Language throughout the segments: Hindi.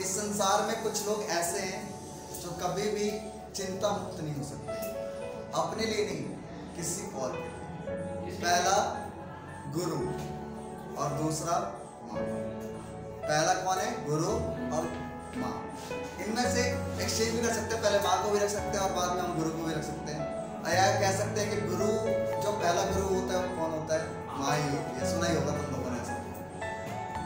इस संसार में कुछ लोग ऐसे हैं जो कभी भी चिंता मुक्त नहीं हो सकते। अपने लिए नहीं, किसी और के पहला गुरु और दूसरा माँ। पहला कौन है? गुरु और माँ। इनमें से एक्सचेंज भी कर सकते हैं, पहले माँ को भी रख सकते हैं और बाद में हम गुरु को भी रख सकते हैं। या कह सकते हैं कि गुरु, जो पहला गुरु होता है, वो कौन होता है? माँ ही होती है। सुना ही होगा ऐसा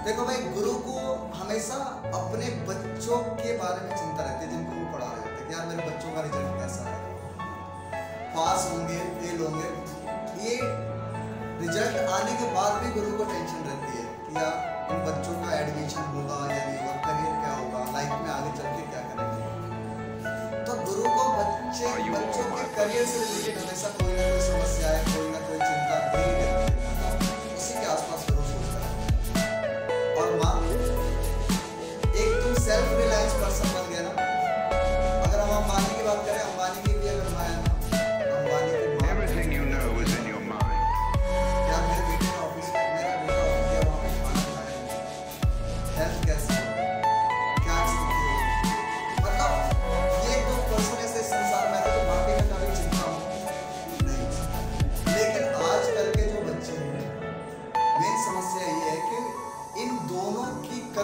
देखो भाई गुरु को हमेशा अपने बच्चों के बारे में चिंता रहती है जिनको वो पढ़ा रहे होते हैं यार मेरे बच्चों का रिज़ल्ट कैसा है? पास होंगे फेल होंगे। ये रिज़ल्ट आने के बाद भी गुरु को टेंशन रहती है कि यार इन बच्चों का एडमिशन होगा या नहीं होगा करियर क्या होगा लाइफ में आगे चल के क्या करेंगे? तो गुरु को बच्चे बच्चों के करियर से रिलेटेड हमेशा कोई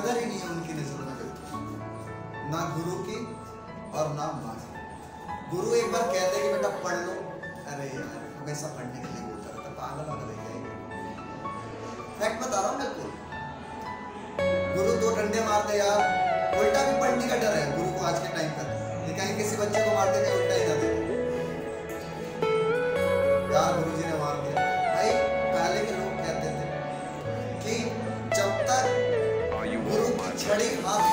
कदर ही नहीं है उनकी नज़रों में ना गुरु की और ना माँ की। गुरु एक बार कहते हैं कि बेटा पढ़ लो। अरे यार हमेशा पढ़ने के लिए बोलता रहता पागल वागल है क्या फैक्ट बता रहा हूँ बिल्कुल गुरु दो डंडे मारते यार। उल्टा भी पढ़ने का डर है गुरु को आज के टाइम पर। कहीं किसी बच्चे को मारते कहीं उल्टा ही errado.